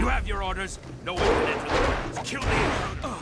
You have your orders. No one can enter the grounds. Kill the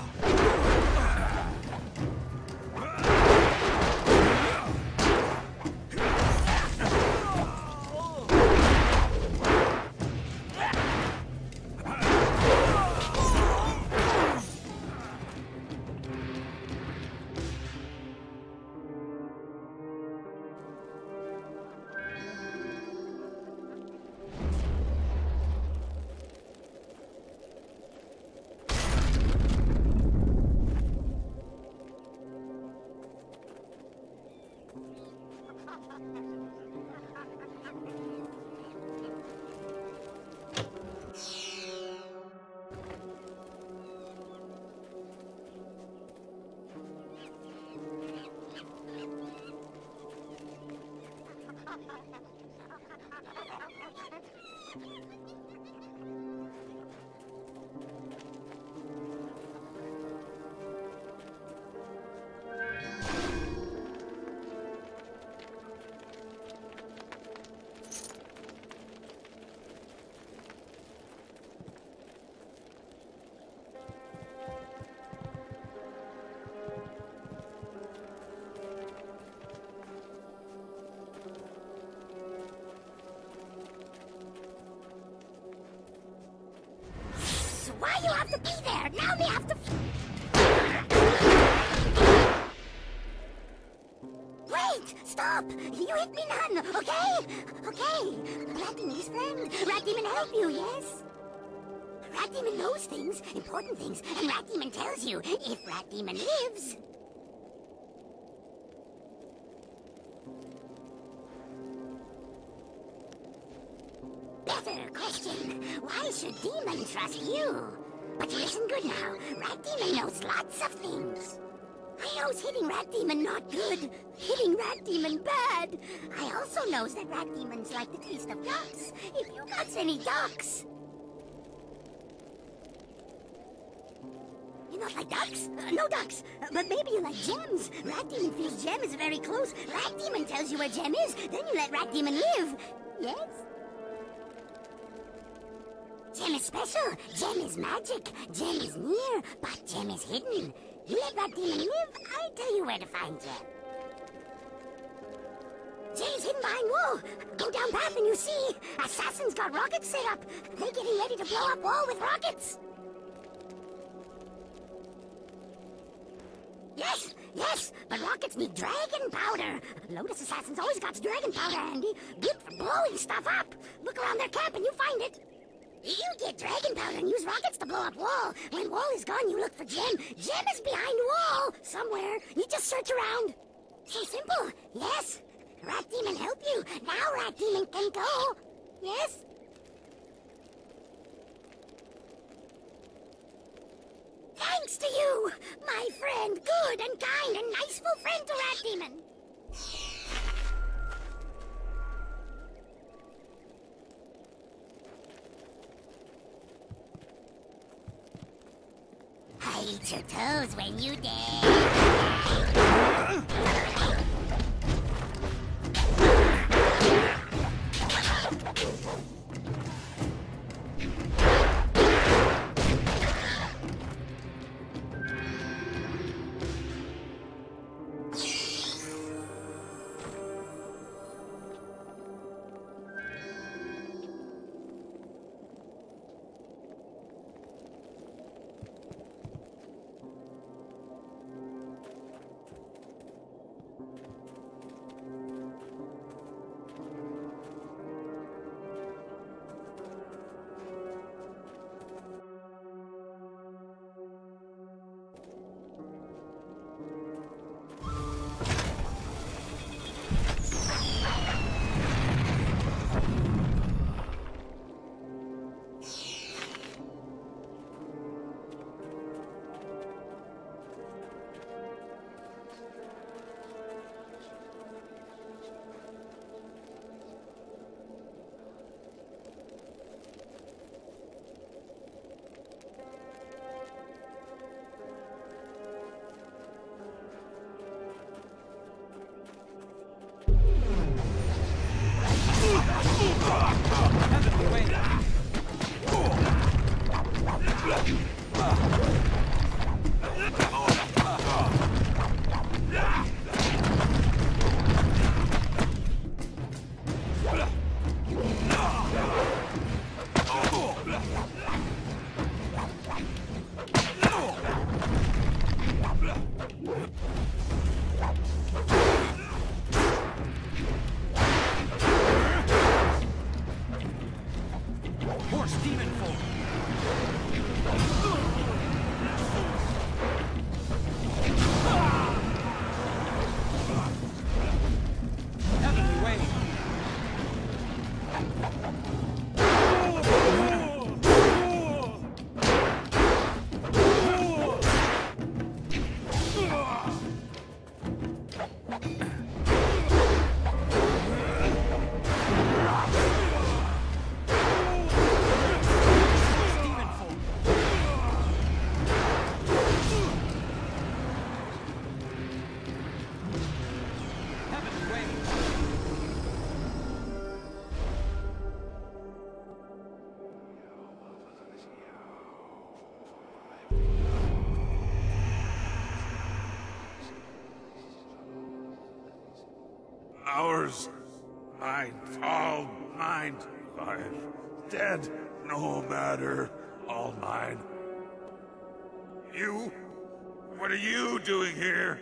Now me have to. Wait! Stop! You hit me none, okay? Okay. Rat Demon's friend. Rat Demon help you, yes? Rat Demon knows things, important things, and Rat Demon tells you if Rat Demon lives. Better question. Why should Demon trust you? Good now. Rat Demon knows lots of things. I knows hitting Rat Demon not good. Hitting Rat Demon bad. I also knows that Rat Demons like the taste of ducks. If you got any ducks. You not like ducks? Uh, no ducks. Uh, but maybe you like gems. Rat Demon feels gem is very close. Rat Demon tells you where gem is. Then you let Rat Demon live. Yes? Special. Gem is magic. Gem is near, but Gem is hidden. Let that demon live, I'll tell you where to find Gem. Is hidden behind wall. Go down path and you see assassins got rockets set up. They're getting ready to blow up wall with rockets. Yes, yes, but rockets need dragon powder. Lotus assassins always got dragon powder handy. Good for blowing stuff up. Look around their camp and you find it. You get dragon powder and use rockets to blow up wall. When wall is gone, you look for gem. Gem is behind wall somewhere. You just search around. So simple. Yes. Rat demon help you. Now rat demon can go. Yes. Thanks to you, my friend, good and kind and niceful friend to Rat Demon. I eat your toes when you dare. All mine, alive, dead, no matter, all mine. You? What are you doing here?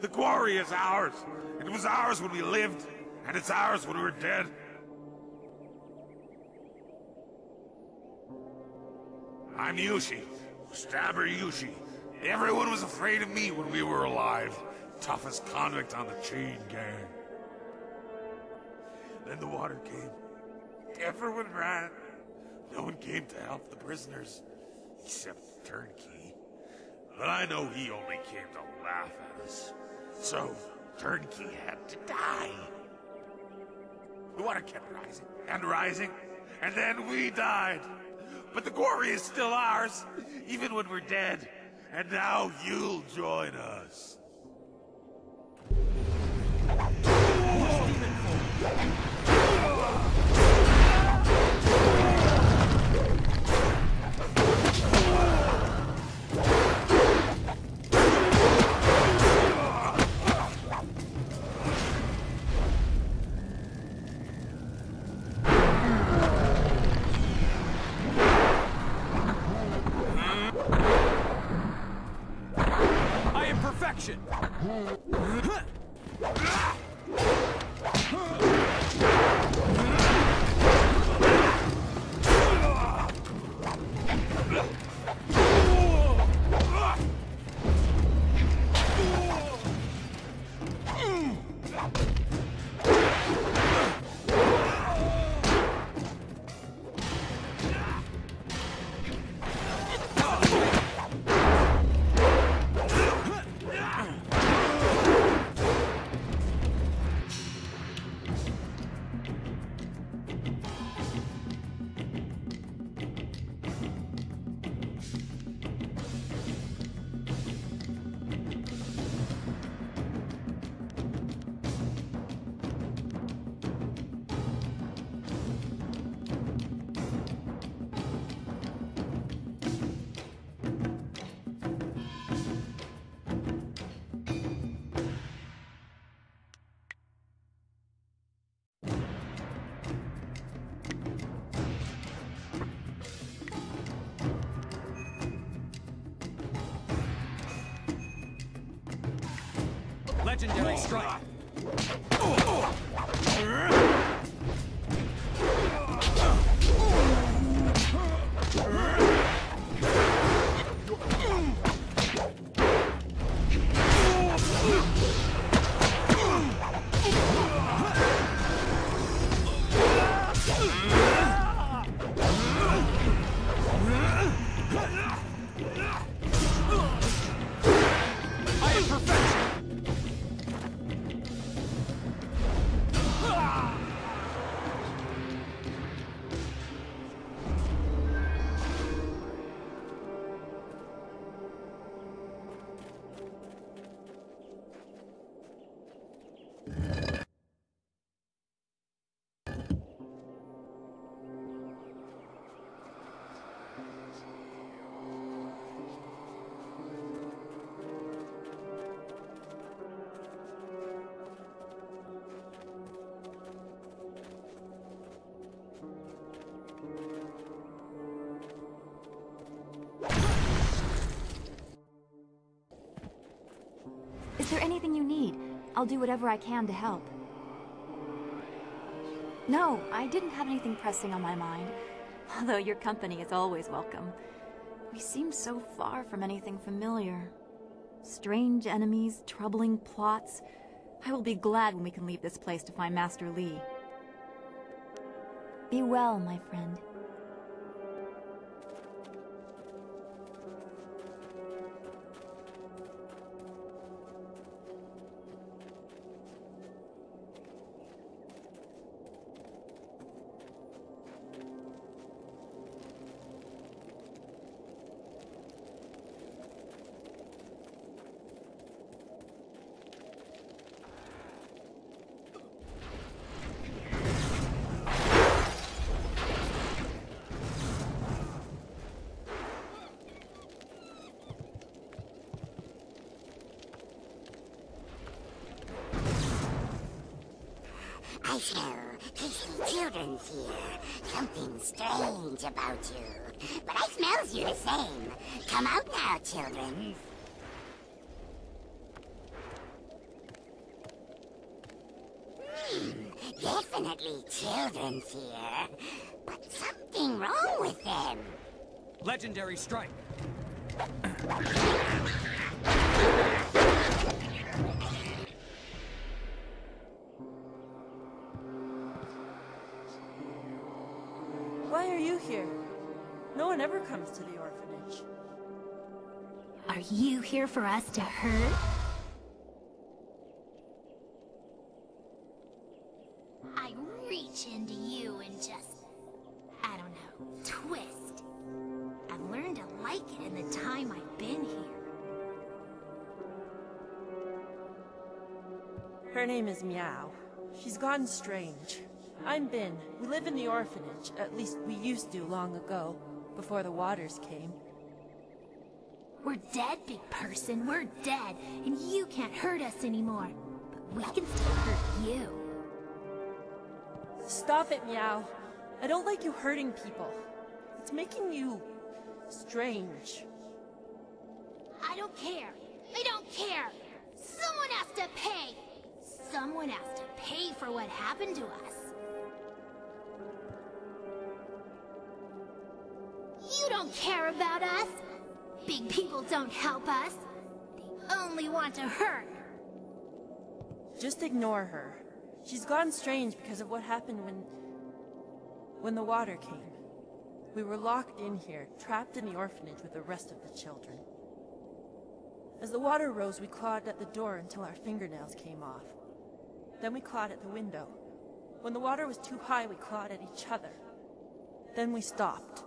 The quarry is ours. It was ours when we lived, and it's ours when we're dead. I'm Yushi, Stabber Yushi. Everyone was afraid of me when we were alive. Toughest convict on the chain gang. Then the water came. Everyone ran. No one came to help the prisoners, except Turnkey. But I know he only came to laugh at us. So, Turnkey had to die. The water kept rising and rising, and then we died. But the quarry is still ours, even when we're dead. And now you'll join us. Legendary strike. Is there anything you need? I'll do whatever I can to help. No, I didn't have anything pressing on my mind. Although your company is always welcome. We seem so far from anything familiar. Strange enemies, troubling plots. I will be glad when we can leave this place to find Master Li. Be well, my friend. About you. But I smells you the same. Come out now, children. Hmm, definitely children's here. But something wrong with them. Legendary strike. Here for us to hurt? I reach into you and just, I don't know, twist. I've learned to like it in the time I've been here. Her name is Meow. She's gone strange. I'm Bin. We live in the orphanage. At least we used to long ago, before the waters came. We're dead, big person. We're dead, and you can't hurt us anymore. But we can still hurt you. Stop it, Meow. I don't like you hurting people. It's making you... strange. I don't care. I don't care. Someone has to pay. Someone has to pay for what happened to us. You don't care about us. Big people don't help us. They only want to hurt. Just ignore her. She's gone strange because of what happened when... when the water came. We were locked in here, trapped in the orphanage with the rest of the children. As the water rose, we clawed at the door until our fingernails came off. Then we clawed at the window. When the water was too high, we clawed at each other. Then we stopped.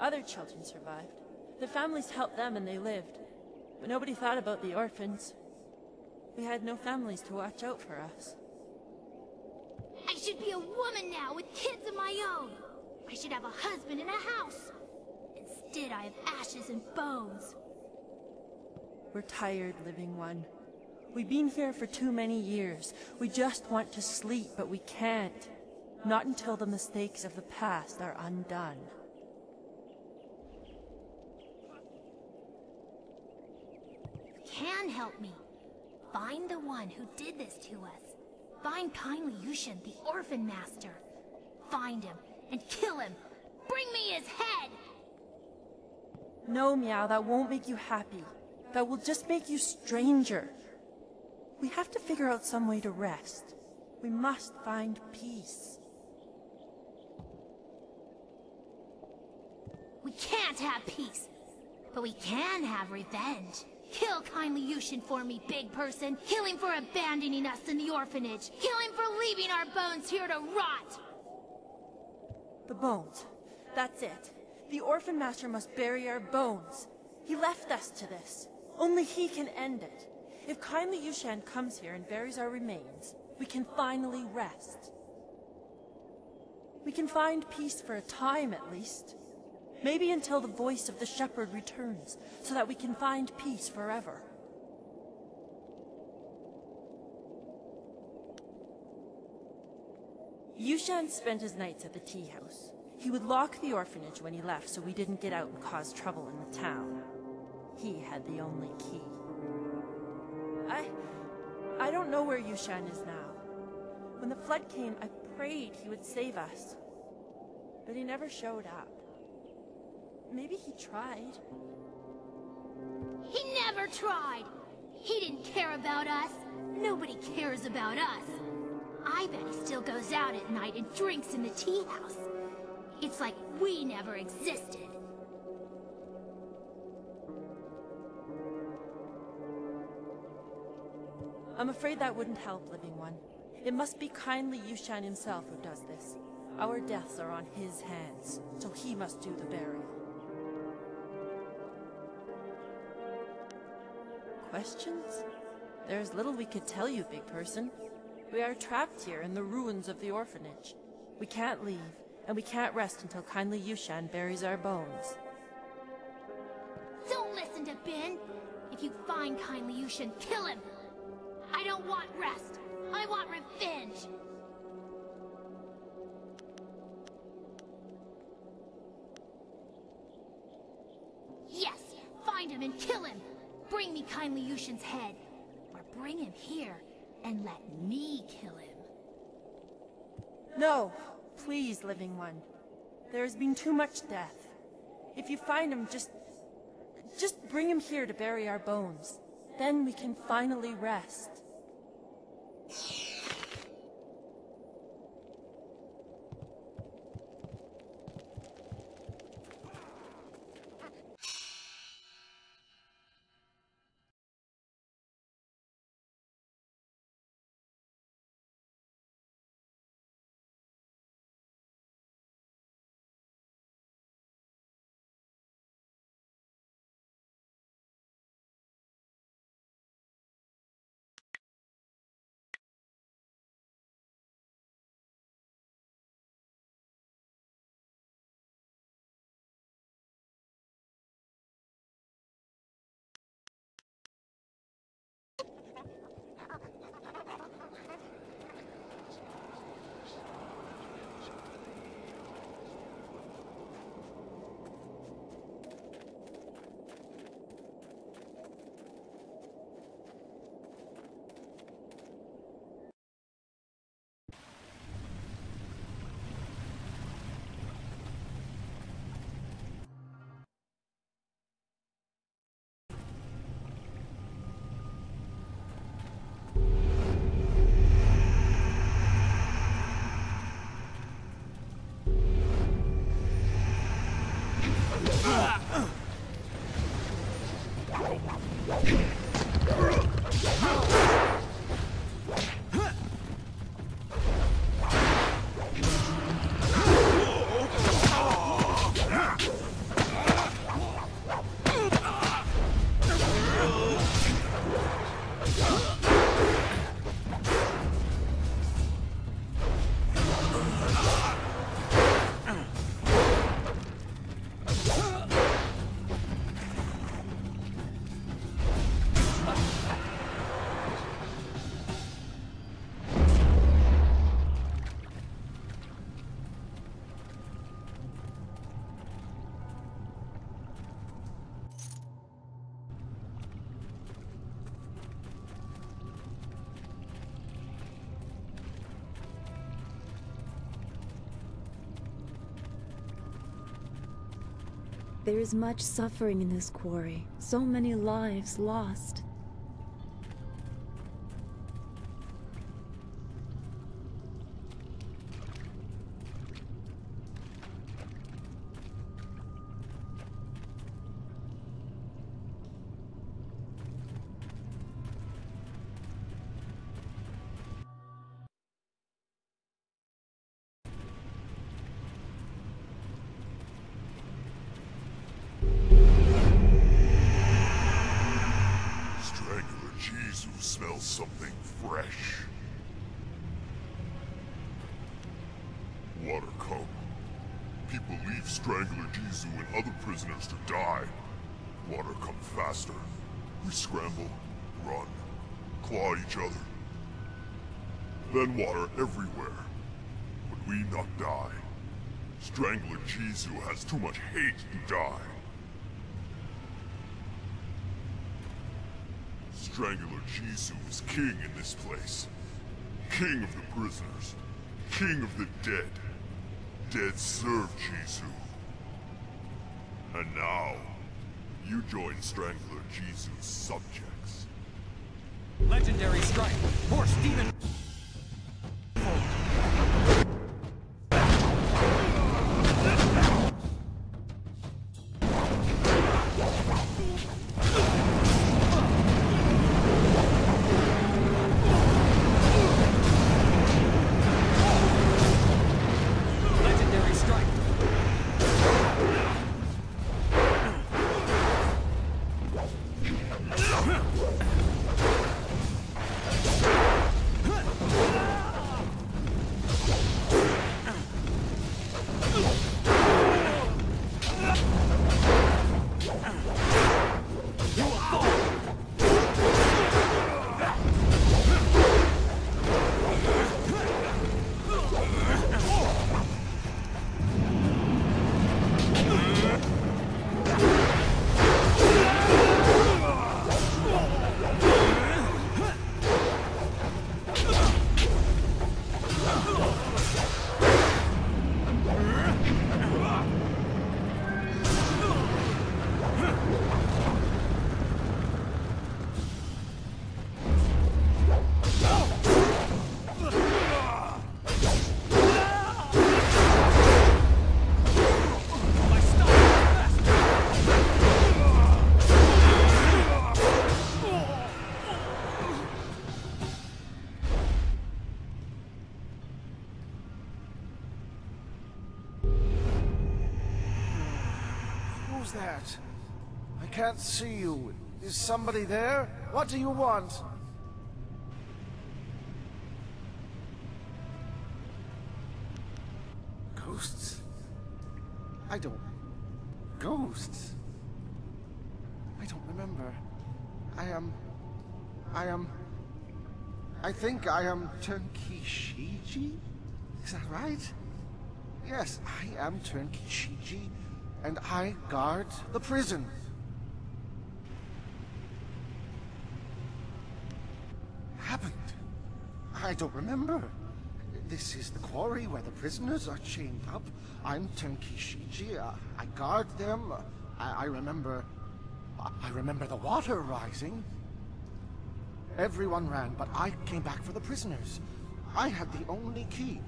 Other children survived. Their families helped them and they lived. But nobody thought about the orphans. We had no families to watch out for us. I should be a woman now with kids of my own. I should have a husband and a house. Instead, I have ashes and bones. We're tired, living one. We've been here for too many years. We just want to sleep, but we can't. Not until the mistakes of the past are undone. Can help me. Find the one who did this to us. Find kindly Yushan, the orphan master. Find him and kill him. Bring me his head! No, Meow, that won't make you happy. That will just make you stranger. We have to figure out some way to rest. We must find peace. We can't have peace, but we can have revenge. Kill kindly Yushan for me, big person. Kill him for abandoning us in the orphanage. Kill him for leaving our bones here to rot. The bones. That's it. The Orphan Master must bury our bones. He left us to this. Only he can end it. If kindly Yushan comes here and buries our remains, we can finally rest. We can find peace for a time at least. Maybe until the voice of the shepherd returns, so that we can find peace forever. Yushan spent his nights at the tea house. He would lock the orphanage when he left so we didn't get out and cause trouble in the town. He had the only key. I... I don't know where Yushan is now. When the flood came, I prayed he would save us. But he never showed up. Maybe he tried. He never tried. He didn't care about us. Nobody cares about us. I bet he still goes out at night and drinks in the tea house. It's like we never existed. I'm afraid that wouldn't help, Living One. It must be kindly Yushan himself who does this. Our deaths are on his hands, so he must do the burial. Questions? There's little we could tell you, big person. We are trapped here in the ruins of the orphanage. We can't leave, and we can't rest until kindly Yushan buries our bones. Don't listen to Bin! If you find kindly Yushan, kill him. I don't want rest. I want revenge. Yes, find him and kill him. Bring me kindly Yushan's head. Or bring him here and let me kill him. No, please, Living One. There has been too much death. If you find him, just... Just bring him here to bury our bones. Then we can finally rest. There is much suffering in this quarry, so many lives lost. Jizu smells something fresh. Water come. People leave Strangler Jizu and other prisoners to die. Water come faster. We scramble, run, claw each other. Then water everywhere. But we not die. Strangler Jizu has too much hate to die. Strangler Jizu is king in this place. King of the prisoners. King of the dead. Dead serve Jizu. And now, you join Strangler Jizu's subjects. Legendary strike. Horse demon. Can't see you. Is somebody there? What do you want? Ghosts? I don't. Ghosts? I don't remember. I am. I am. I think I am Turnkey Shiji? Is that right? Yes, I am Turnkey Shiji, and I guard the prison. Happened? I don't remember. This is the quarry where the prisoners are chained up. I'm Turnkey Shiji. Uh, I guard them. Uh, I, I remember. I remember the water rising. Everyone ran, but I came back for the prisoners. I had the only key.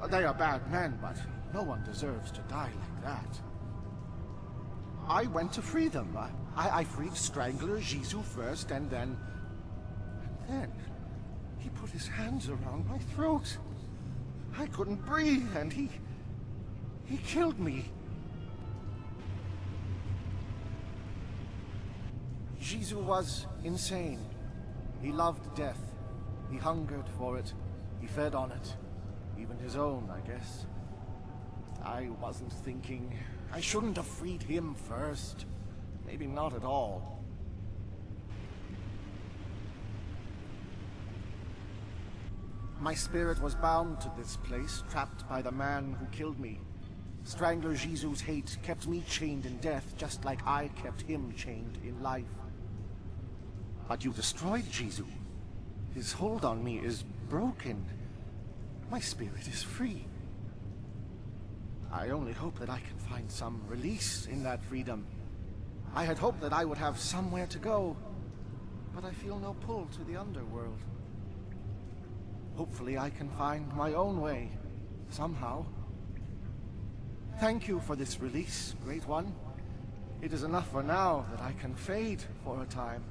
Uh, They are bad men, but no one deserves to die like that. I went to free them. I, I, I freed Strangler Jizu first, and then... Then... He put his hands around my throat. I couldn't breathe, and he... He killed me. Jizu was insane. He loved death. He hungered for it. He fed on it. Even his own, I guess. I wasn't thinking. I shouldn't have freed him first. Maybe not at all. My spirit was bound to this place, trapped by the man who killed me. Strangler Jizu's hate kept me chained in death, just like I kept him chained in life. But you destroyed Jizu. His hold on me is broken. My spirit is free. I only hope that I can find some release in that freedom. I had hoped that I would have somewhere to go, but I feel no pull to the underworld. Hopefully I can find my own way, somehow. Thank you for this release, Great One. It is enough for now that I can fade for a time.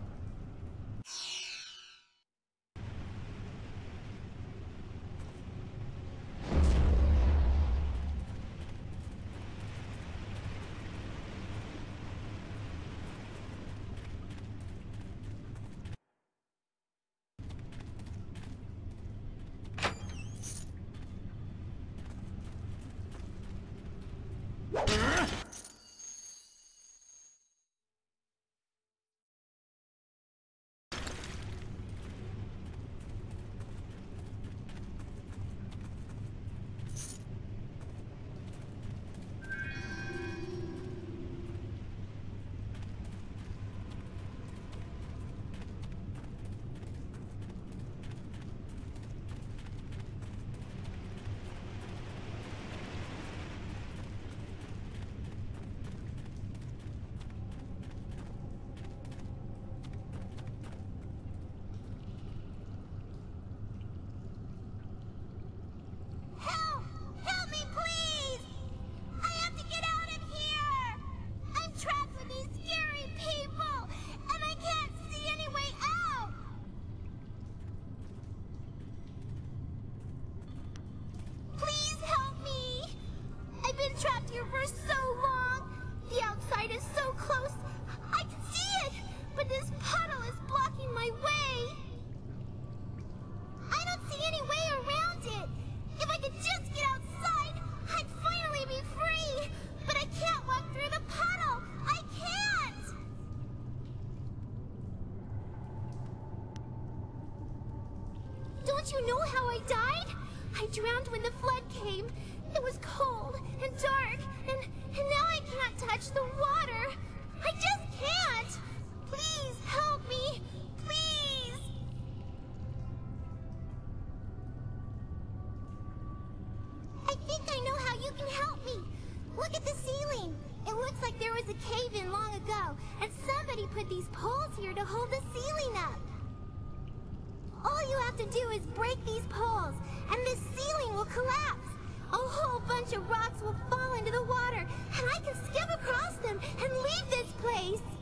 Don't you know how I died? I drowned when the flood came. It was cold and dark, and, and now I can't touch the water. I just can't. Please help me. Please. I think I know how you can help me. Look at the ceiling. It looks like there was a cave-in long ago, and somebody put these poles here to hold the ceiling up. All you have to do is break these poles, and the ceiling will collapse. A whole bunch of rocks will fall into the water, and I can skip across them and leave this place.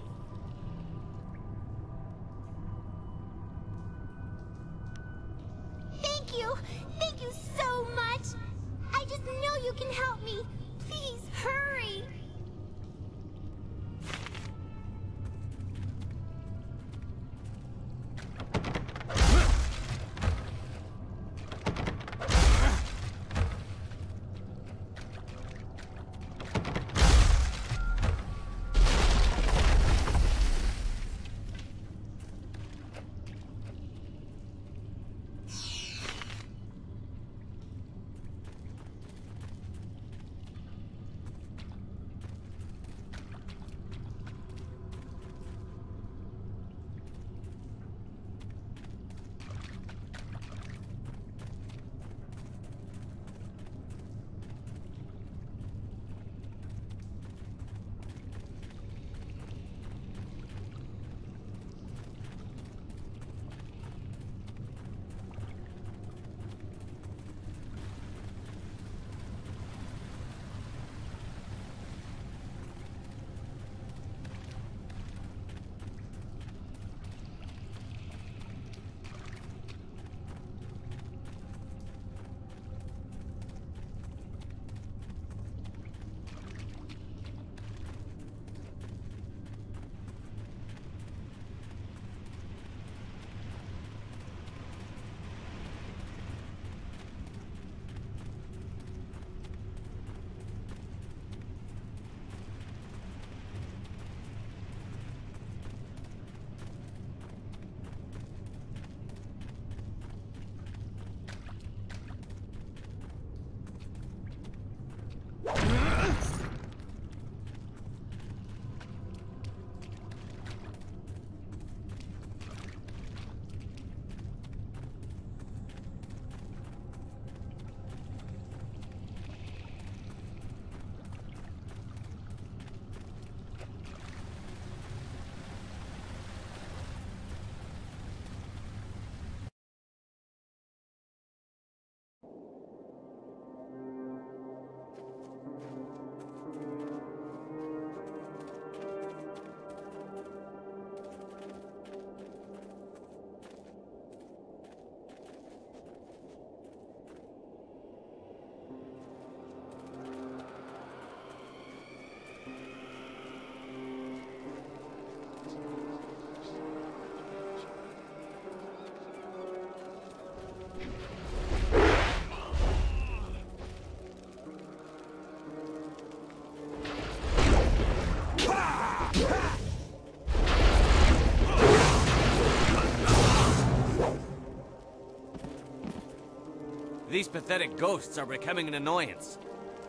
These pathetic ghosts are becoming an annoyance.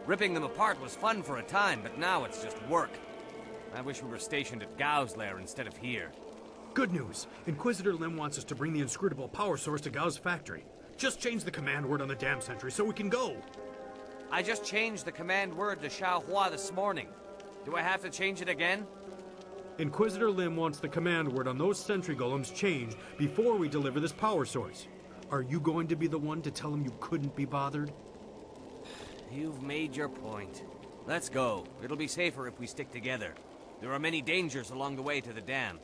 Ripping them apart was fun for a time, but now it's just work. I wish we were stationed at Gao's lair instead of here. Good news. Inquisitor Lim wants us to bring the inscrutable power source to Gao's factory. Just change the command word on the dam sentry so we can go. I just changed the command word to Xiaohua this morning. Do I have to change it again? Inquisitor Lim wants the command word on those sentry golems changed before we deliver this power source. Are you going to be the one to tell him you couldn't be bothered? You've made your point. Let's go. It'll be safer if we stick together. There are many dangers along the way to the dam.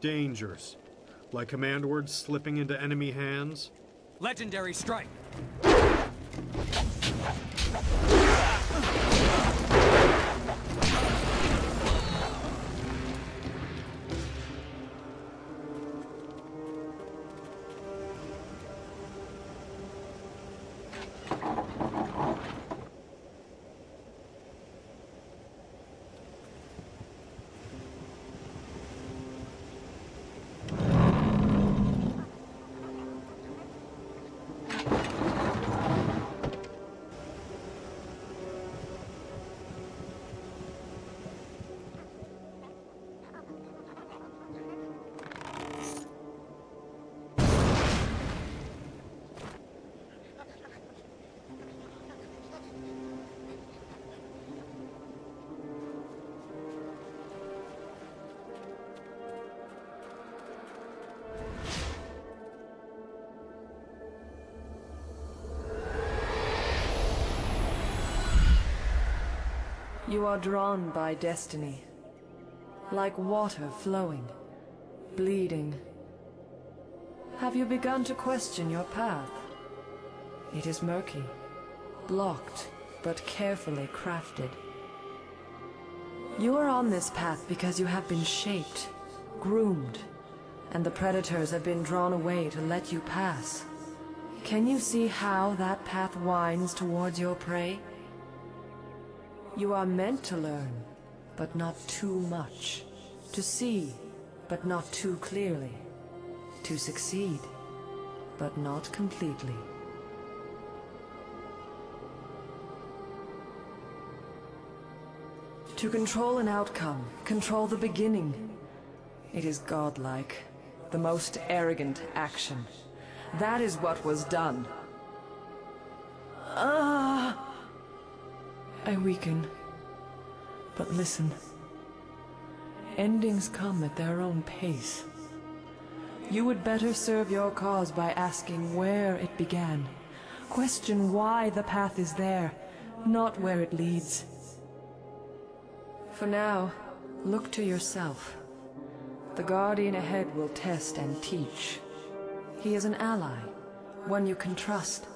Dangers. Like command words slipping into enemy hands? Legendary strike. You are drawn by destiny, like water flowing, bleeding. Have you begun to question your path? It is murky, blocked, but carefully crafted. You are on this path because you have been shaped, groomed, and the predators have been drawn away to let you pass. Can you see how that path winds towards your prey? You are meant to learn, but not too much. To see, but not too clearly. To succeed, but not completely. To control an outcome, control the beginning. It is godlike, the most arrogant action. That is what was done. Ah! I weaken. But listen. Endings come at their own pace. You would better serve your cause by asking where it began. Question why the path is there, not where it leads. For now, look to yourself. The Guardian ahead will test and teach. He is an ally, one you can trust.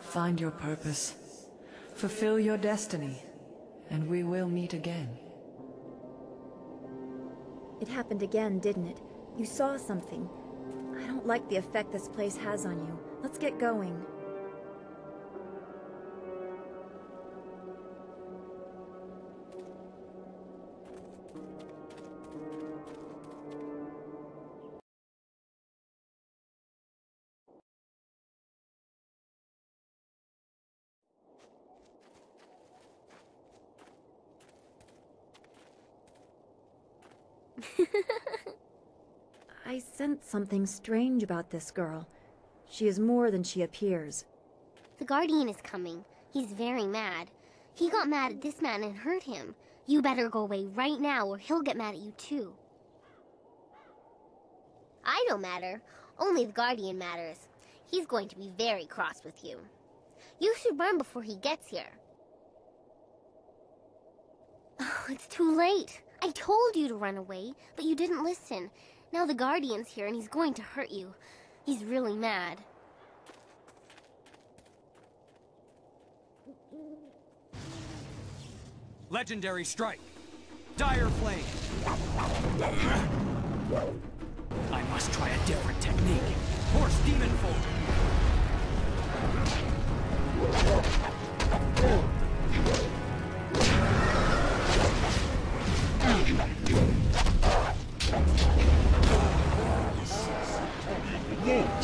Find your purpose. Fulfill your destiny, and we will meet again. It happened again, didn't it? You saw something. I don't like the effect this place has on you. Let's get going. Something strange about this girl. She is more than she appears. The Guardian is coming. He's very mad. He got mad at this man and hurt him. You better go away right now or he'll get mad at you too. I don't matter. Only the Guardian matters. He's going to be very cross with you. You should run before he gets here. Oh, it's too late. I told you to run away, but you didn't listen. Now the Guardian's here and he's going to hurt you. He's really mad. Legendary strike. Dire flame. I must try a different technique. Horse demon fold.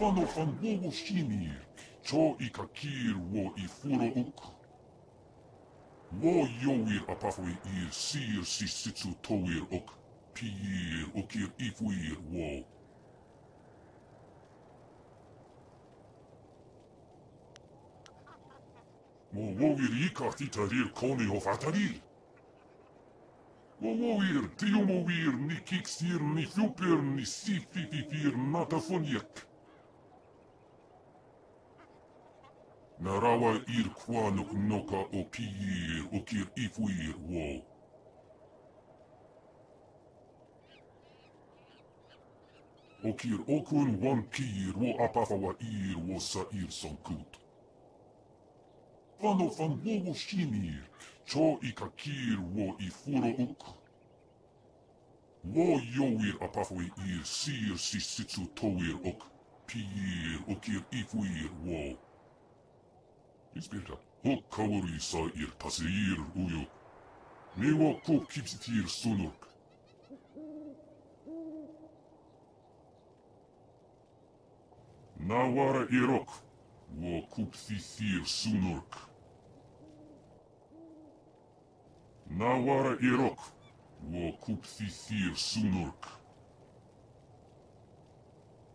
Ni Kupar Fita. Apatha was Son Sir Towir Wo som stiger Sonja Fanero Sota? Dire flame. Legendary strike. Fano fan wowo shinir, cho i kakir wo i furo uk. Wo yoir apafwe okir wo. Wo. Narawa ir kwanuk noka o piir o kir wo. O kir okun wan piir wo apafawa ir wo sa ir sonkut. Fano fan wowo shinir, cho i kakir wo i furo uk. Wo yoir apafwe ir sir si sitsu towir ok, piir o kir ifwir wo. Inspira. Håll kaurissa ir pasir ujo. Mewa ko kipsitir sunurk. Nawara irok. Wo kupsitir sunurk. Nawara irok. Wo kupsitir sunurk.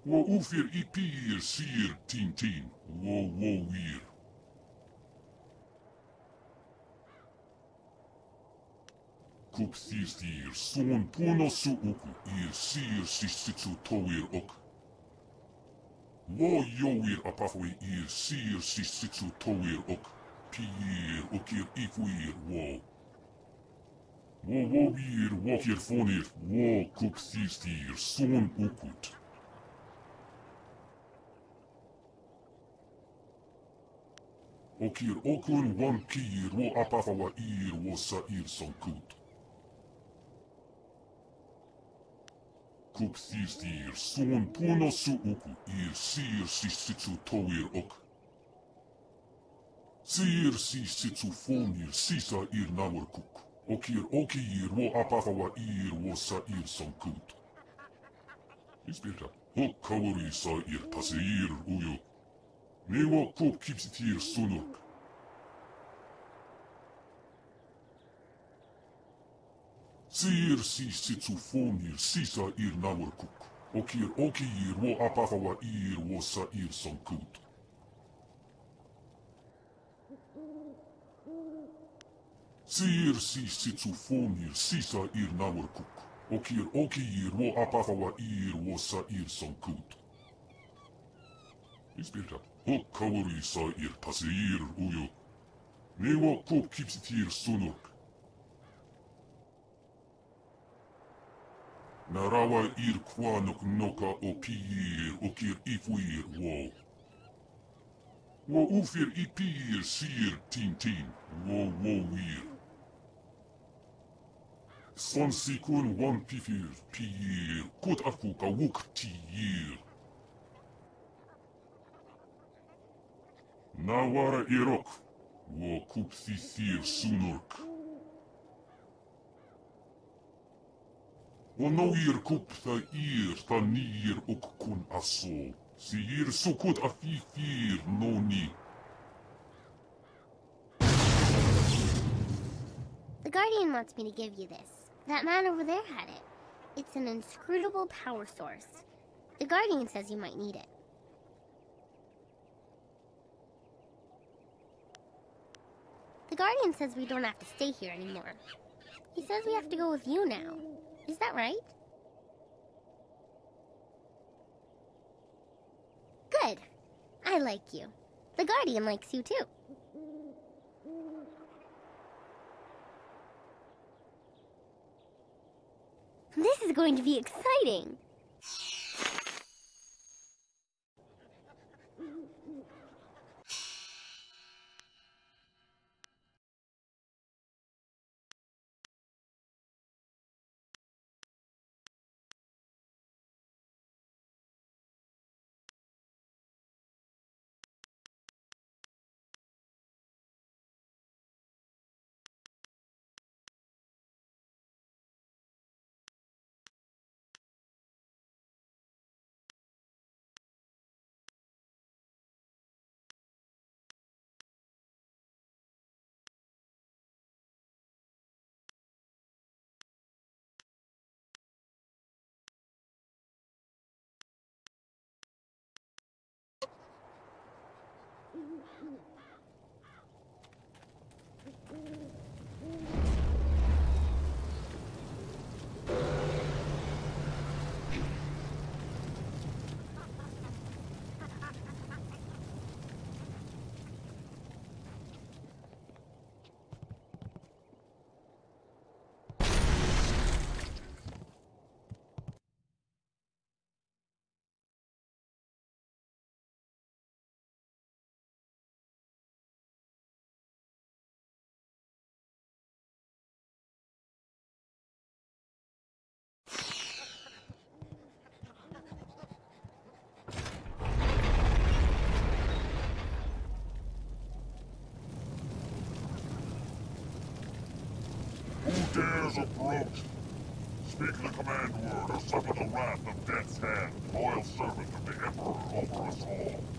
Wo ufir ipir sir tin tin. Wo wo wir. Kupthithir Son Puno Suuku, Ir Sir Sisitsu Towir Ok. Wo Yowir Apafwe Ir Sir Sisitsu Towir Ok. Pir Okir Ifwir Wo. Wo wobir wokir fonir, wo kupthithir son ukut. Okir okun wan kir wo apafawa ir wo sair sankut. Kupthithir son puno su uku ir sir sisitsu towir ok. Sir sisitsu fonir sisa ir nawar kuk. Okir okir wo apafawa ir wo sa ir sankut. Ispirta, ho kawari sa ir taseir uyo. Me wo kop kipsitir sunuk. Sir si sitsu fonir sisa ir nawar kuk. Okir okir wo apafawa ir wo sa ir sankut. Sir si sitsu fonir sisa ir nawar kuk. Okir okir wo apafawa ir wo sa ir sankut. Ispirta, ho kawari sa ir taseir uyo. Me wo kop kipsitir sunuk. Narawa ir kwanok noka o pir okir ifuir wo. Wo ufir ipir sir tintin wo wo wir. Son sikun wan pifir pir kut aku ka wuk tiyir. Nawara irok wo kupthithir sunurk. The Guardian wants me to give you this. That man over there had it. It's an inscrutable power source. The Guardian says you might need it. The Guardian says we don't have to stay here anymore. He says we have to go with you now. Is that right? Good. I like you. The Guardian likes you too. This is going to be exciting. Oh, Dares approach? Speak the command word or suffer the wrath of Death's Hand, loyal servant of the Emperor over us all.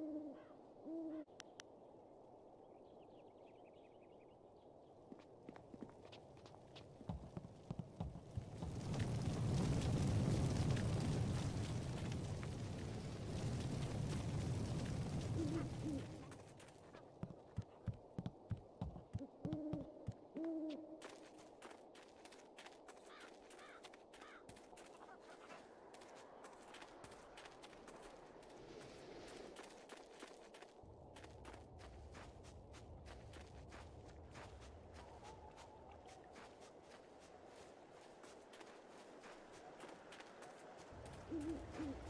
Xiao Hua, you may pass.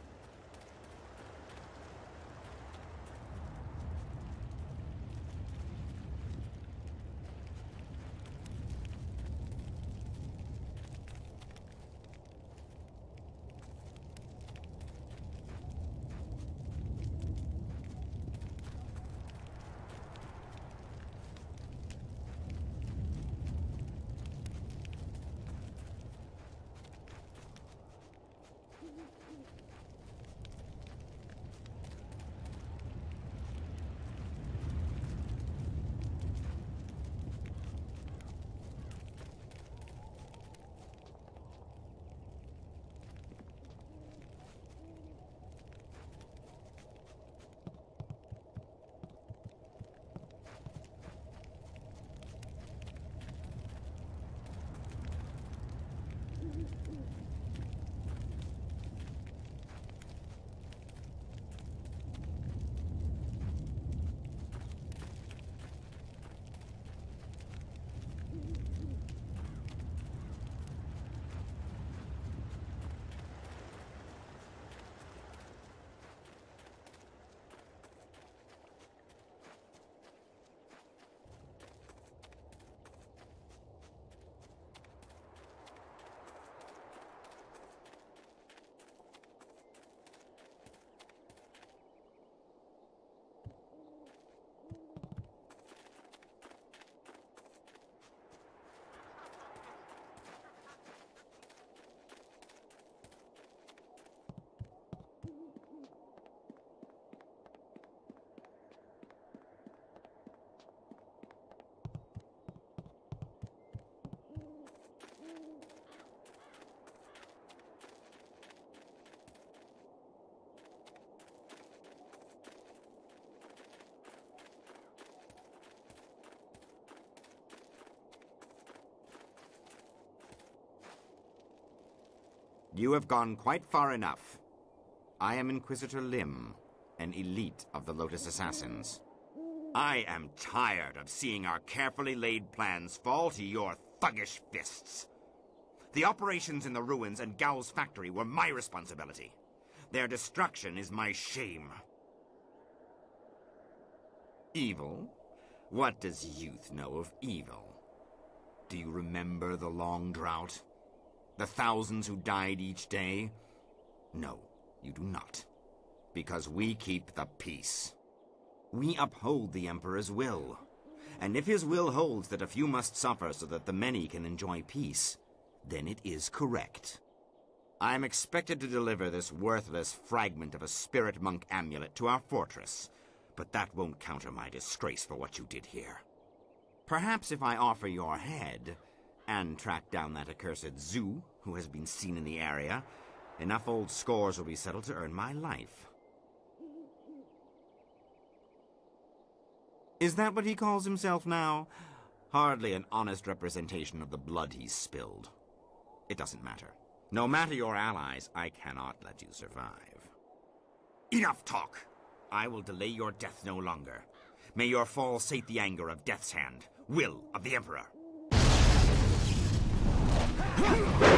You have gone quite far enough. I am Inquisitor Lim, an elite of the Lotus Assassins. I am tired of seeing our carefully laid plans fall to your thuggish fists. The operations in the ruins and Gao's factory were my responsibility. Their destruction is my shame. Evil? What does youth know of evil? Do you remember the long drought? The thousands who died each day? No, you do not. Because we keep the peace. We uphold the Emperor's will. And if his will holds that a few must suffer so that the many can enjoy peace, then it is correct. I am expected to deliver this worthless fragment of a spirit monk amulet to our fortress, but that won't counter my disgrace for what you did here. Perhaps if I offer your head, and track down that accursed Zu who has been seen in the area, enough old scores will be settled to earn my life. Is that what he calls himself now? Hardly an honest representation of the blood he's spilled. It doesn't matter. No matter your allies, I cannot let you survive. Enough talk! I will delay your death no longer. May your fall sate the anger of Death's Hand, will of the Emperor. Strike.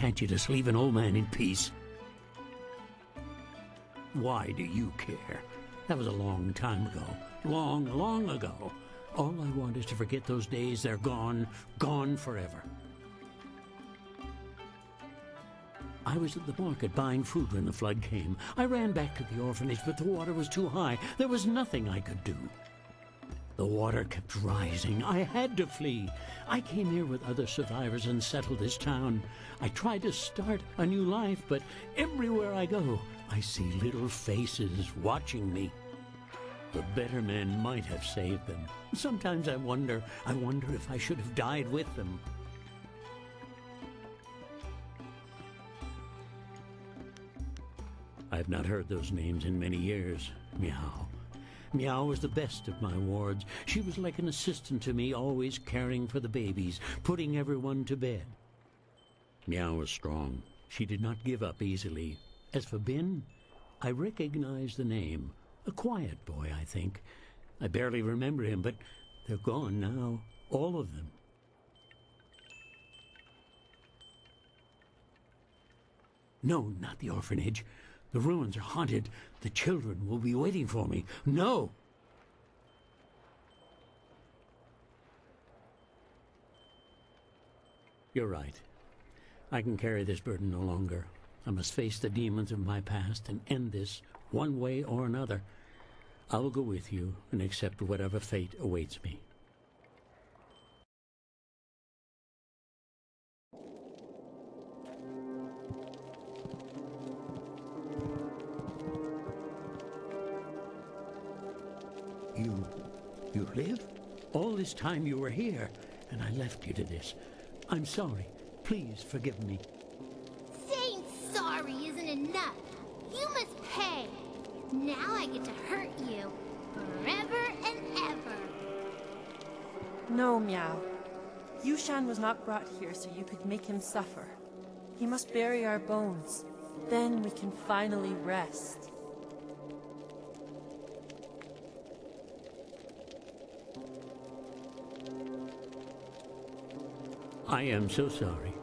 Can't you just leave an old man in peace? Why do you care? That was a long time ago. Long, long ago. All I want is to forget those days. They're gone, gone forever. I was at the market buying food when the flood came. I ran back to the orphanage, but the water was too high. There was nothing I could do. The water kept rising. I had to flee. I came here with other survivors and settled this town. I tried to start a new life, but everywhere I go, I see little faces watching me. The better men might have saved them. Sometimes I wonder, I wonder if I should have died with them. I've not heard those names in many years. Meow. Meow was the best of my wards. She was like an assistant to me, always caring for the babies, putting everyone to bed. Meow was strong. She did not give up easily. As for Bin, I recognize the name. A quiet boy, I think. I barely remember him, but they're gone now. All of them. No, not the orphanage. The ruins are haunted. The children will be waiting for me. No! You're right. I can carry this burden no longer. I must face the demons of my past and end this one way or another. I will go with you and accept whatever fate awaits me. All this time you were here, and I left you to this. I'm sorry. Please forgive me. Saying sorry isn't enough. You must pay. Now I get to hurt you. Forever and ever. No, Meow. Yushan was not brought here so you could make him suffer. He must bury our bones. Then we can finally rest. I am so sorry.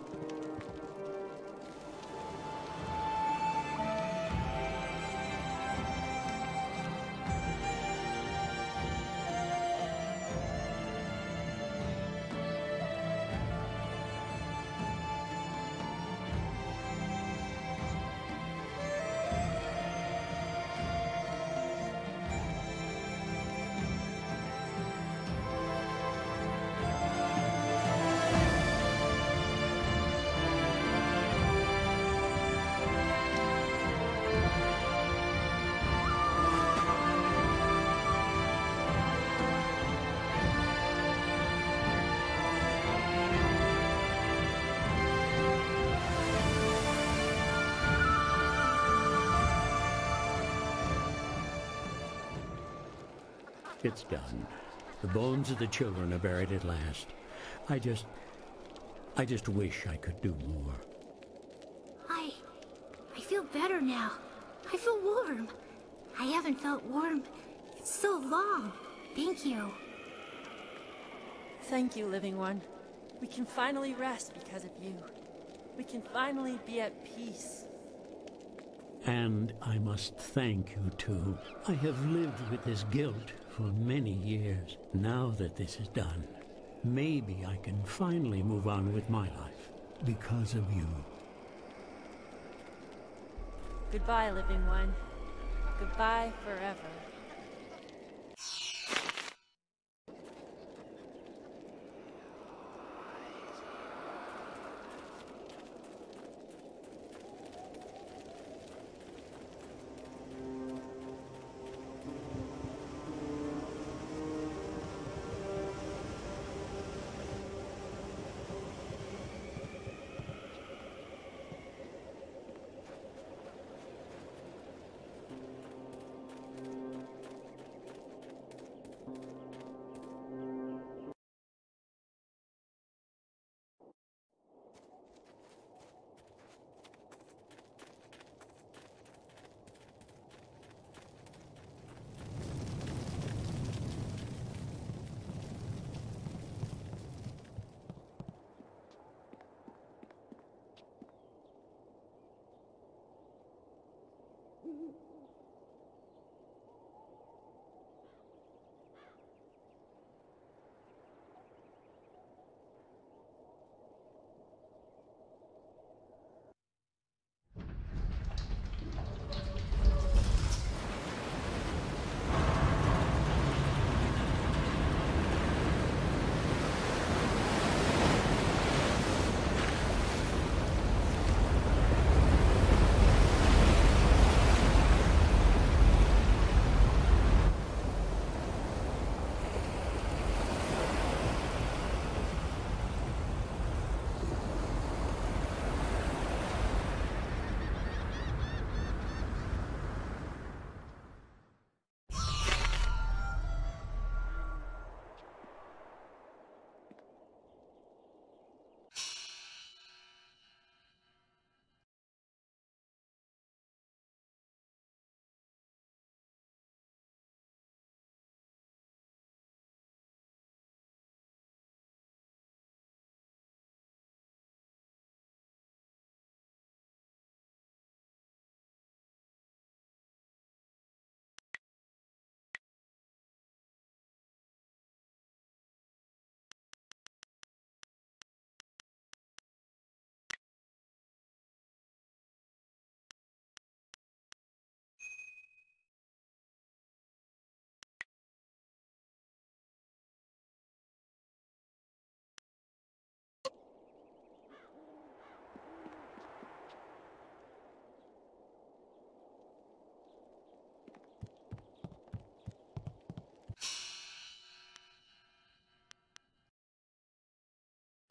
It's done. The bones of the children are buried at last. I just... I just wish I could do more. I... I feel better now. I feel warm. I haven't felt warm in so long. Thank you. Thank you, Living One. We can finally rest because of you. We can finally be at peace. And I must thank you too. I have lived with this guilt for many years. Now that this is done, maybe I can finally move on with my life because of you. Goodbye, Living One. Goodbye forever.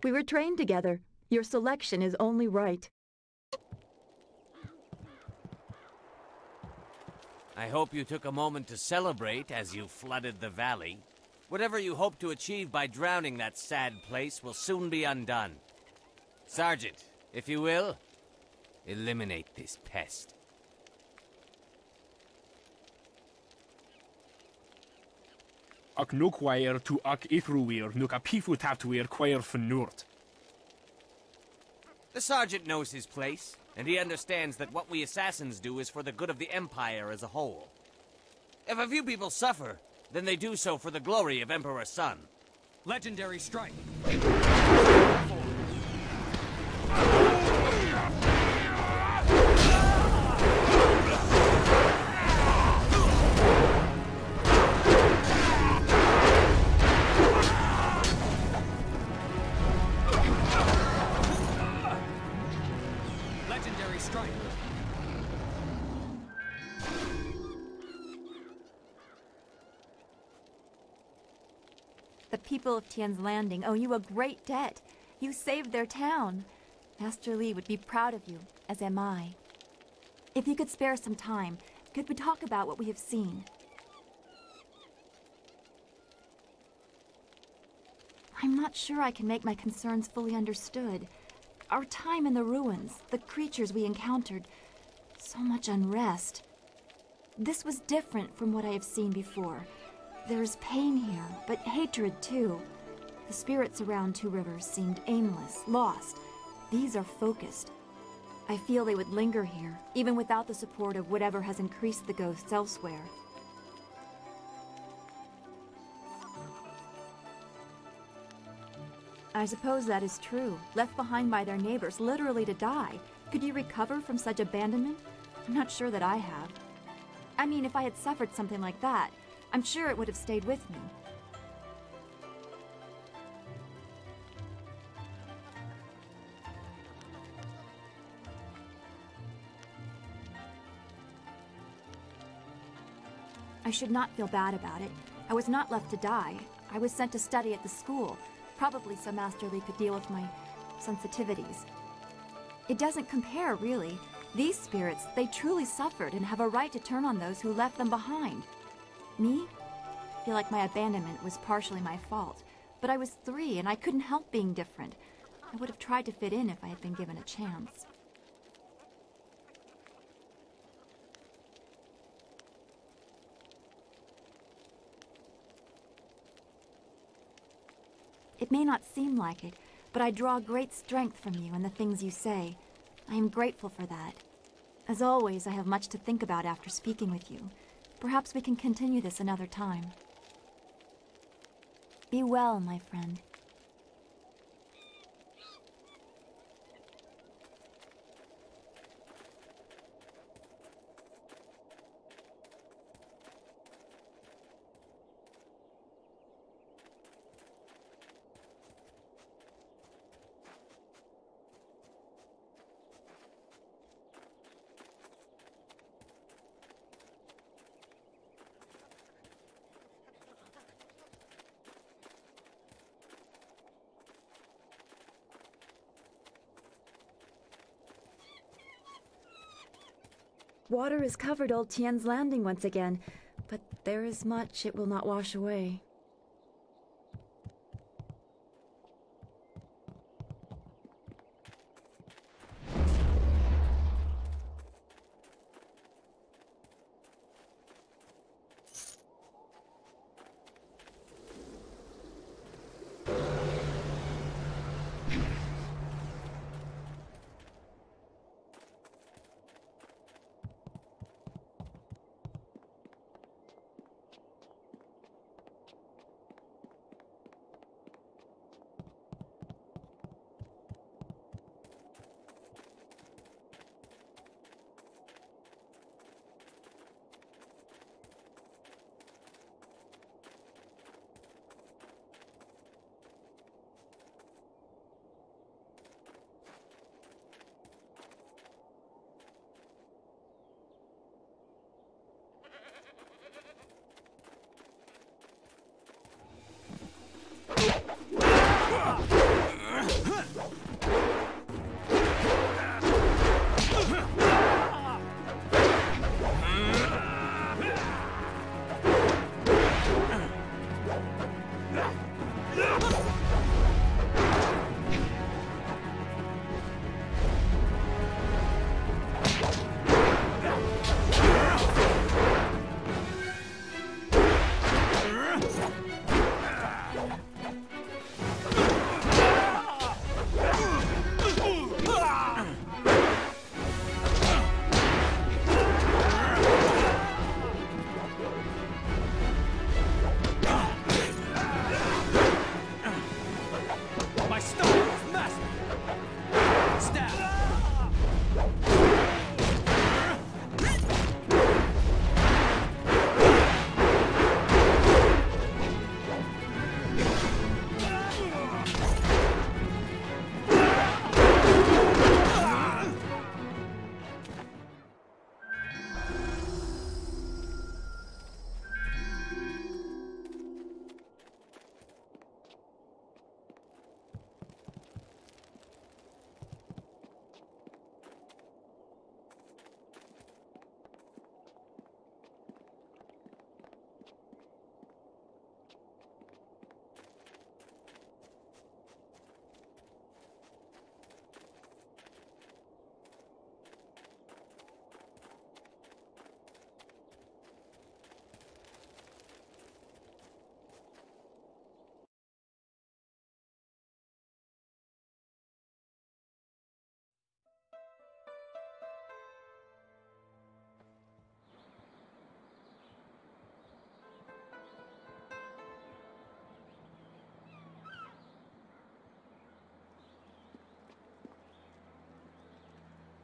We were trained together. Your selection is only right. I hope you took a moment to celebrate as you flooded the valley. Whatever you hope to achieve by drowning that sad place will soon be undone. Sergeant, if you will, eliminate this pest. Ac no quair tu ac ithrwyr nuk a pifu tatwyr quair fynwrt. The sergeant knows his place, and he understands that what we assassins do is for the good of the Empire as a whole. If a few people suffer, then they do so for the glory of Emperor Sun. Legendary strike. People of Tien's Landing owe you a great debt. You saved their town. Master Li would be proud of you, as am I. If you could spare some time, could we talk about what we have seen? I'm not sure I can make my concerns fully understood. Our time in the ruins, the creatures we encountered, so much unrest. This was different from what I have seen before. There is pain here, but hatred too. The spirits around Two Rivers seemed aimless, lost. These are focused. I feel they would linger here, even without the support of whatever has increased the ghosts elsewhere. I suppose that is true. Left behind by their neighbors, literally to die. Could you recover from such abandonment? I'm not sure that I have. I mean, if I had suffered something like that, I'm sure it would have stayed with me. I should not feel bad about it. I was not left to die. I was sent to study at the school, probably so Master Li could deal with my sensitivities. It doesn't compare, really. These spirits, they truly suffered and have a right to turn on those who left them behind. Me? I feel like my abandonment was partially my fault. But I was three and I couldn't help being different. I would have tried to fit in if I had been given a chance. It may not seem like it, but I draw great strength from you and the things you say. I am grateful for that. As always, I have much to think about after speaking with you. Perhaps we can continue this another time. Be well, my friend. Water has covered old Tien's landing once again, but there is much it will not wash away.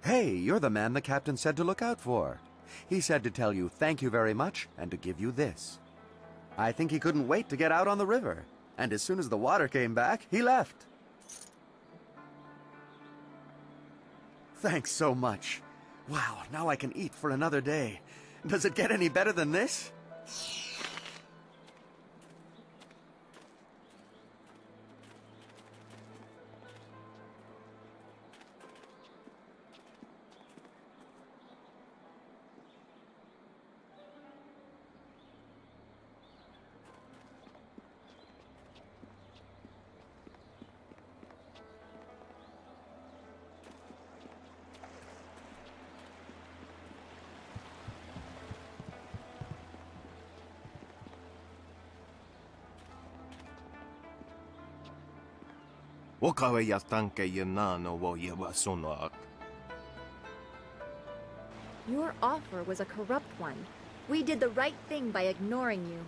Hey, you're the man the captain said to look out for. He said to tell you thank you very much and to give you this. I think he couldn't wait to get out on the river. And as soon as the water came back, he left. Thanks so much. Wow, now I can eat for another day. Does it get any better than this? Wakawe ya tanke wo ya. Your offer was a corrupt one. We did the right thing by ignoring you.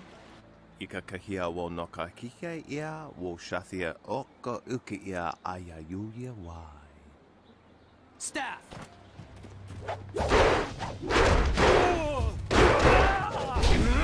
Ika kahia wo no ka kike ia wo shathia oka uki ia aya yuya wai. Staff! The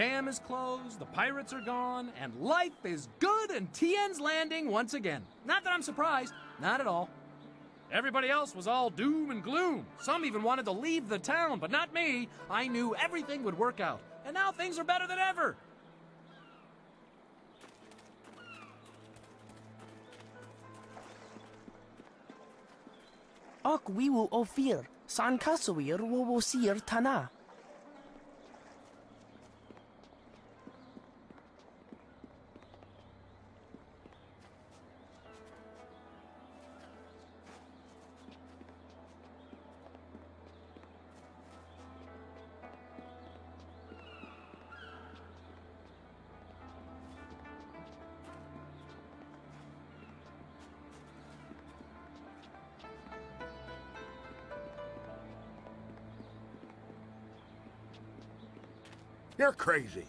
dam is closed, the pirates are gone, and life is good in Tien's Landing once again. Not that I'm surprised, not at all. Everybody else was all doom and gloom. Some even wanted to leave the town, but not me. I knew everything would work out, and now things are better than ever. Ak wiwu ofir, san kasawir wo wo sir tana. You're crazy.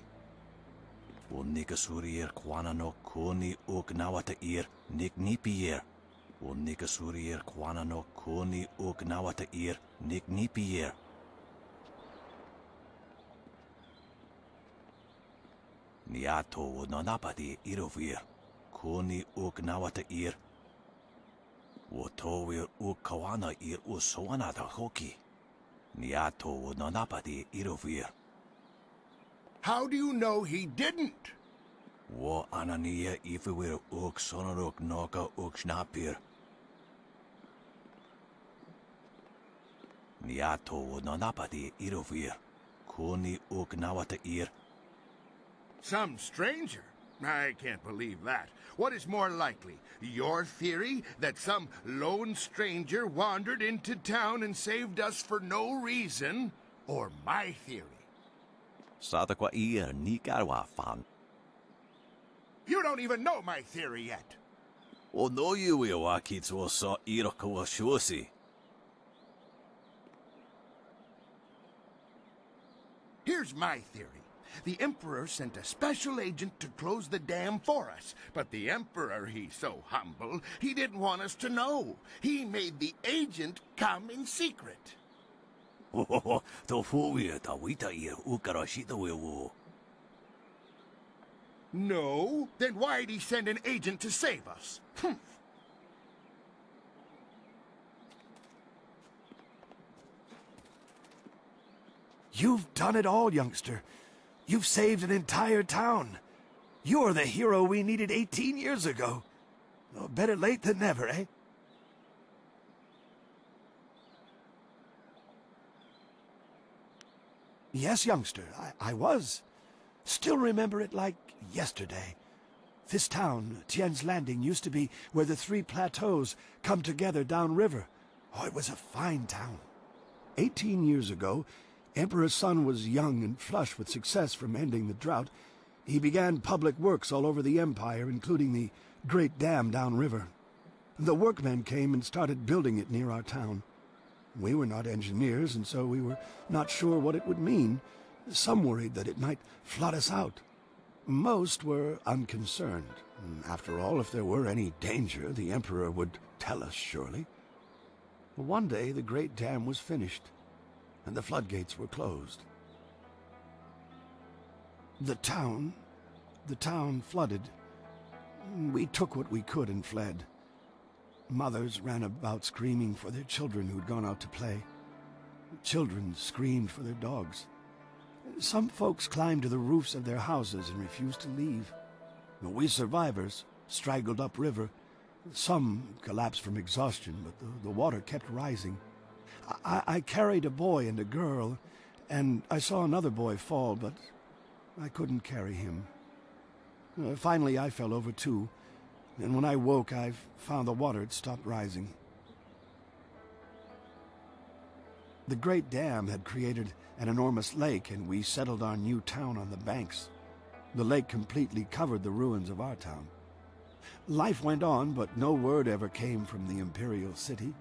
O nikasurier kwana no koni uk nawata ir nik nipier. O nikasurier kwana no koni uk nawata ir nik nipier. Niato o nanapati irovir. Koni uk nawata ir. O towir uk kawana ir o soanata hoki. Niato o nanapati irovir. How do you know he didn't? Wo anania ifewir uk sonorok noka uk snapir. Niato o nanapati irovir. Koni uk nawata ir. Some stranger? I can't believe that. What is more likely? Your theory that some lone stranger wandered into town and saved us for no reason? Or my theory? Satakwa ir nikarwa fan. You don't even know my theory yet. O no you i wakits wo sa iroko wa shusi. Here's my theory. The Emperor sent a special agent to close the dam for us. But the Emperor, he's so humble, he didn't want us to know. He made the agent come in secret. Ho to fuwi ta wita ir ukara shita we wo. No? Then why'd he send an agent to save us? Humph. You've done it all, youngster. You've saved an entire town. You're the hero we needed 18 years ago. Better late than never, eh? Yes, youngster, I, I was. Still remember it like yesterday. This town, Tien's Landing, used to be where the three plateaus come together downriver. Oh, it was a fine town. Eighteen years ago, Emperor Sun was young and flush with success from ending the drought. He began public works all over the empire, including the great dam downriver. The workmen came and started building it near our town. We were not engineers, and so we were not sure what it would mean. Some worried that it might flood us out. Most were unconcerned. After all, if there were any danger, the Emperor would tell us, surely. One day the great dam was finished, and the floodgates were closed. The town, the town flooded. We took what we could and fled. Mothers ran about screaming for their children who'd gone out to play. Children screamed for their dogs. Some folks climbed to the roofs of their houses and refused to leave. We survivors straggled upriver. Some collapsed from exhaustion, but the, the water kept rising. I, I carried a boy and a girl, and I saw another boy fall, but I couldn't carry him. Uh, finally, I fell over too, and when I woke, I found the water had stopped rising. The great dam had created an enormous lake, and we settled our new town on the banks. The lake completely covered the ruins of our town. Life went on, but no word ever came from the imperial city.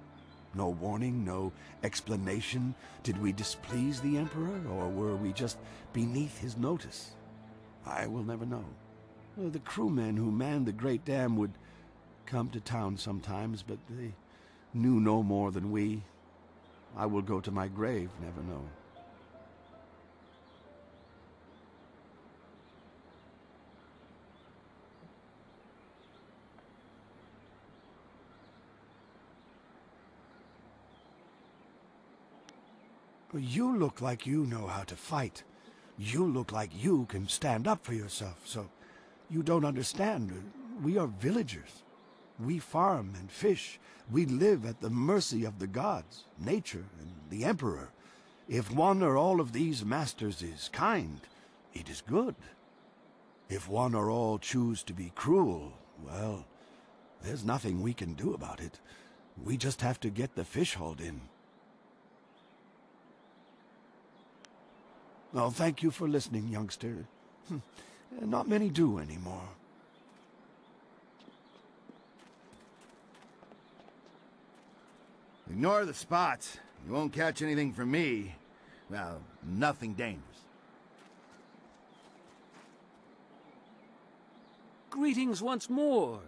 No warning, no explanation. Did we displease the Emperor, or were we just beneath his notice? I will never know. The crewmen who manned the great dam would come to town sometimes, but they knew no more than we. I will go to my grave, never know. You look like you know how to fight. You look like you can stand up for yourself, so you don't understand. We are villagers. We farm and fish. We live at the mercy of the gods, nature, and the emperor. If one or all of these masters is kind, it is good. If one or all choose to be cruel, well, there's nothing we can do about it. We just have to get the fish hauled in. Well, thank you for listening, youngster. Not many do anymore. Ignore the spots. You won't catch anything from me. Well, nothing dangerous. Greetings once more.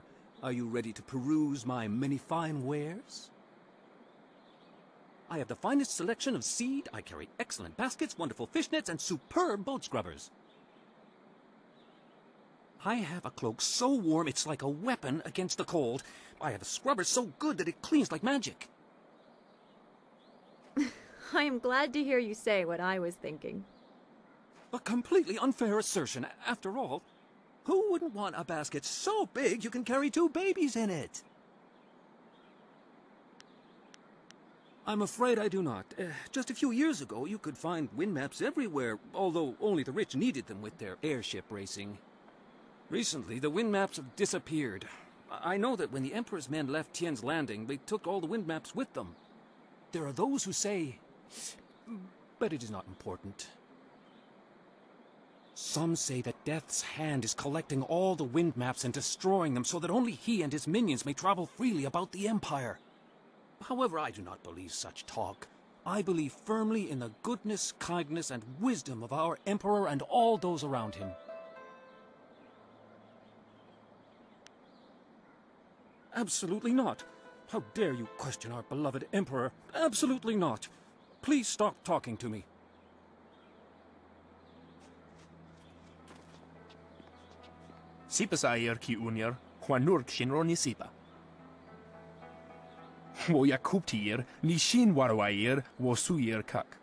Are you ready to peruse my many fine wares? I have the finest selection of seed, I carry excellent baskets, wonderful fish nets, and superb boat scrubbers. I have a cloak so warm it's like a weapon against the cold. I have a scrubber so good that it cleans like magic. I am glad to hear you say what I was thinking. A completely unfair assertion. After all, who wouldn't want a basket so big you can carry two babies in it? I'm afraid I do not. Uh, just a few years ago, you could find wind maps everywhere, although only the rich needed them with their airship racing. Recently, the wind maps have disappeared. I know that when the Emperor's men left Tien's Landing, they took all the wind maps with them. There are those who say... But it is not important. Some say that Death's Hand is collecting all the wind maps and destroying them so that only he and his minions may travel freely about the Empire. However, I do not believe such talk. I believe firmly in the goodness, kindness, and wisdom of our Emperor and all those around him. Absolutely not. How dare you question our beloved Emperor? Absolutely not. Please stop talking to me. Sipa sair ki unir, huanurk shinroni sipa. Wo yakuptir, ni shin warwair, wo suir kak.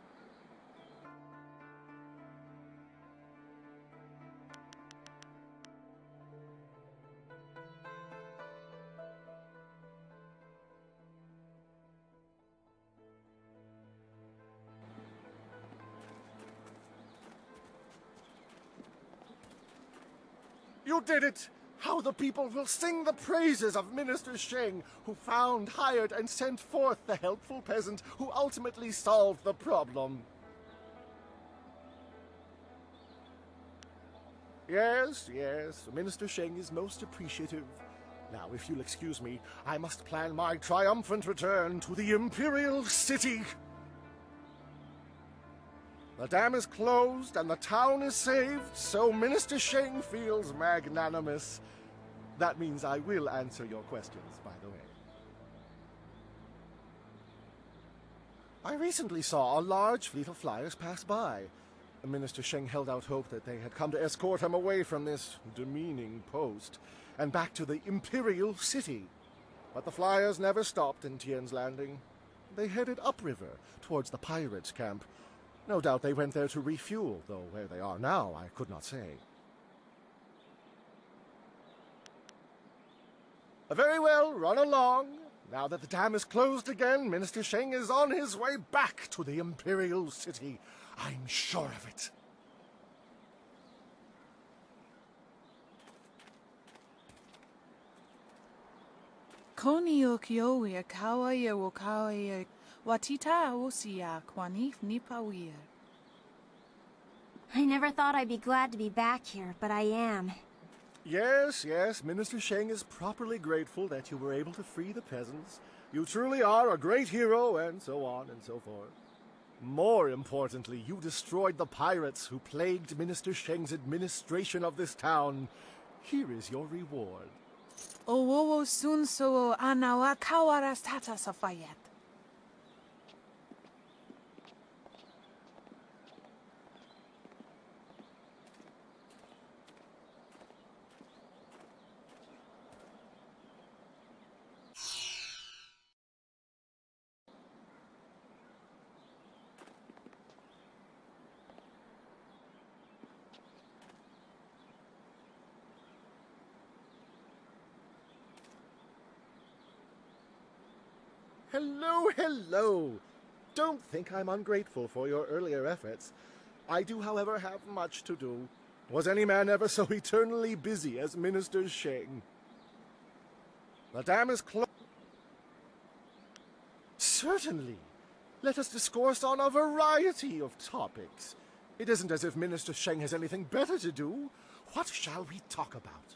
Did it! How the people will sing the praises of Minister Sheng, who found, hired, and sent forth the helpful peasant who ultimately solved the problem. Yes, yes, Minister Sheng is most appreciative. Now, if you'll excuse me, I must plan my triumphant return to the Imperial City. The dam is closed and the town is saved, so Minister Sheng feels magnanimous. That means I will answer your questions, by the way. I recently saw a large fleet of flyers pass by. Minister Sheng held out hope that they had come to escort him away from this demeaning post and back to the Imperial City. But the flyers never stopped in Tien's Landing. They headed upriver towards the pirates' camp. No doubt they went there to refuel, though where they are now I could not say. Very well, run along. Now that the dam is closed again, Minister Sheng is on his way back to the Imperial City. I'm sure of it. Watita o sia kwani nipawia. I never thought I'd be glad to be back here, but I am. Yes, yes, Minister Sheng is properly grateful that you were able to free the peasants. You truly are a great hero, and so on and so forth. More importantly, you destroyed the pirates who plagued Minister Sheng's administration of this town. Here is your reward. O wowo sun anawa kawaras tata safayet. Hello, hello. Don't think I'm ungrateful for your earlier efforts. I do, however, have much to do. Was any man ever so eternally busy as Minister Sheng? The dam is closed. Certainly. Let us discourse on a variety of topics. It isn't as if Minister Sheng has anything better to do. What shall we talk about?